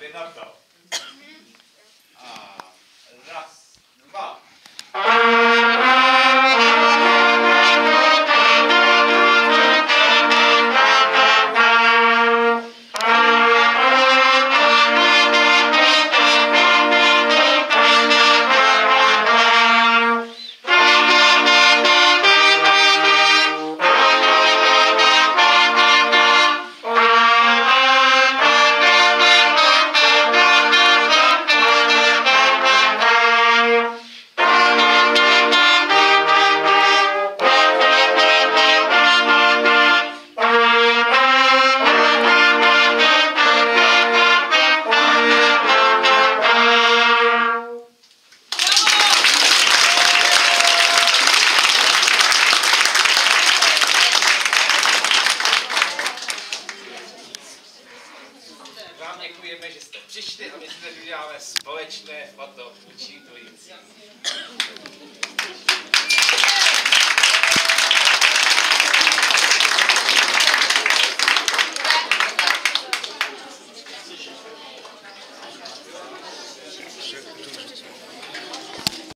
ベガルタを。Vám děkujeme, že jste přišli a myslím, že uděláme společné foto učitující.